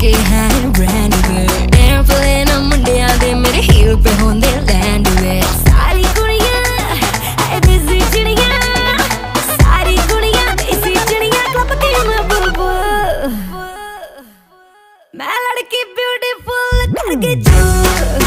ਕੰਮ ਹੈ ਬ੍ਰਾਂਡ ਵੇ 에어ਪਲੇਨ ਮੁੰਡਿਆਂ ਦੇ ਮੇਰੇ ਹੀਲ ਪੇ ਹੁੰਦੇ ਲੈਂਡ ਵੇ ਸਾਰੀ ਕੁੜੀਆਂ ਐ ਦੇਸੀ ਚਿੜੀਆਂ। ਸਾਰੀ ਕੁੜੀਆਂ ਦੇਸੀ ਚਿੜੀਆਂ ਕਲੱਬ ਕੇ ਮੈਂ ਮੈਂ ਲੜਕੀ ਬਿਊਟੀਫੁਲ ਕਰਕੇ ਚੂ